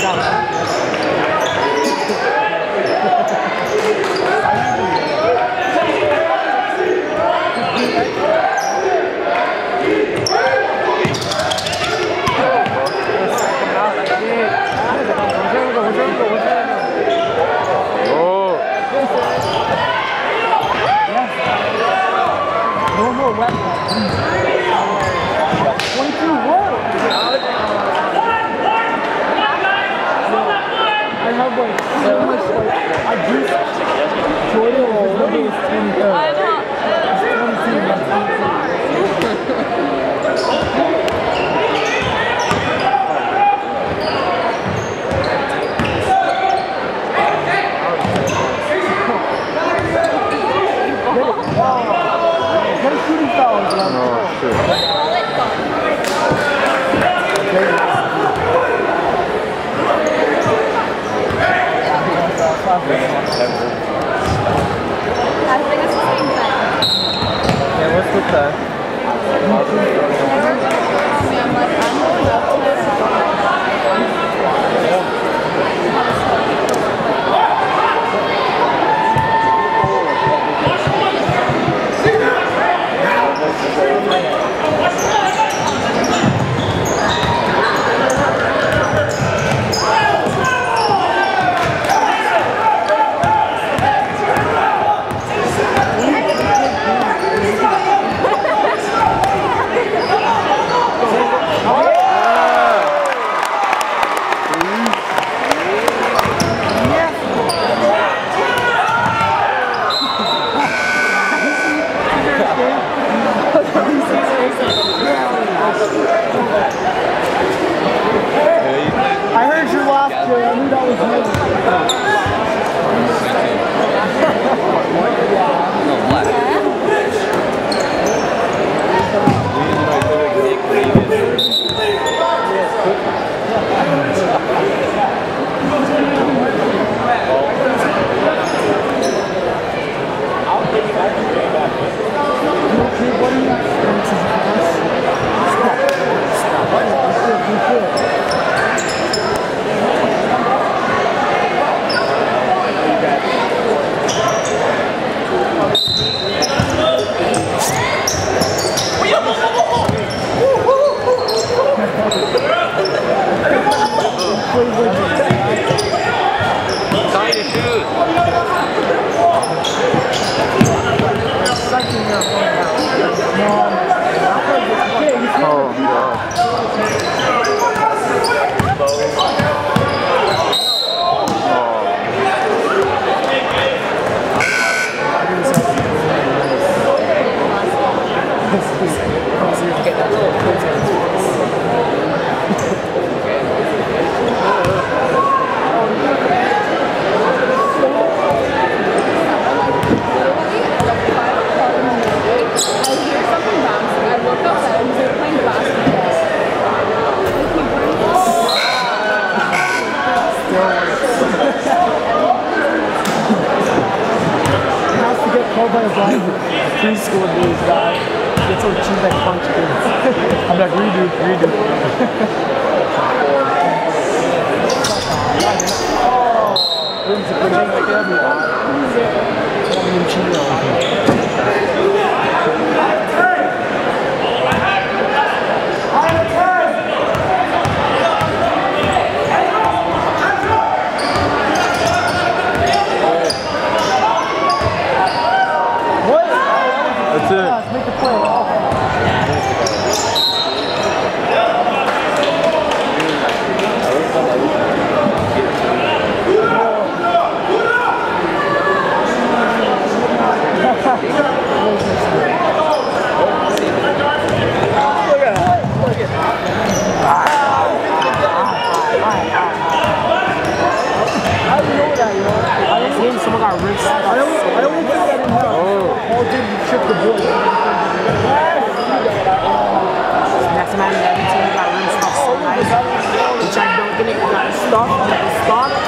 감 사. Eu vou escutar. your shoes. Oh, God. This is preschool days, guys. It's what it seems like punch kids. I'm like, redo, redo.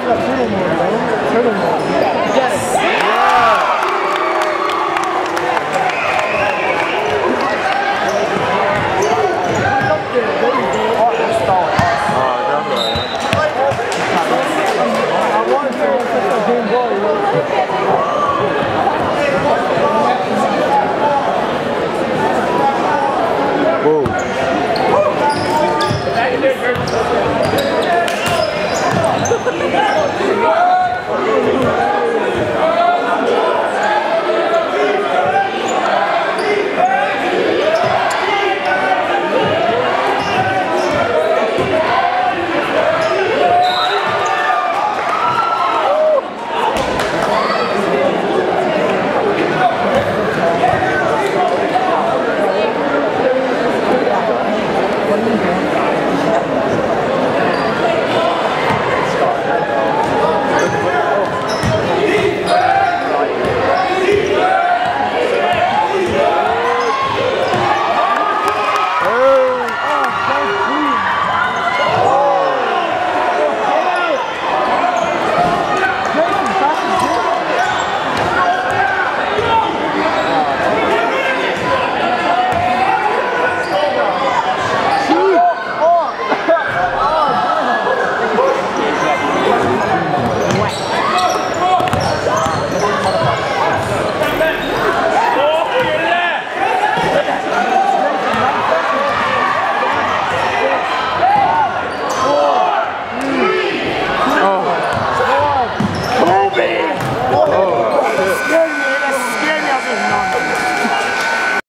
ただ、プロも、プロも。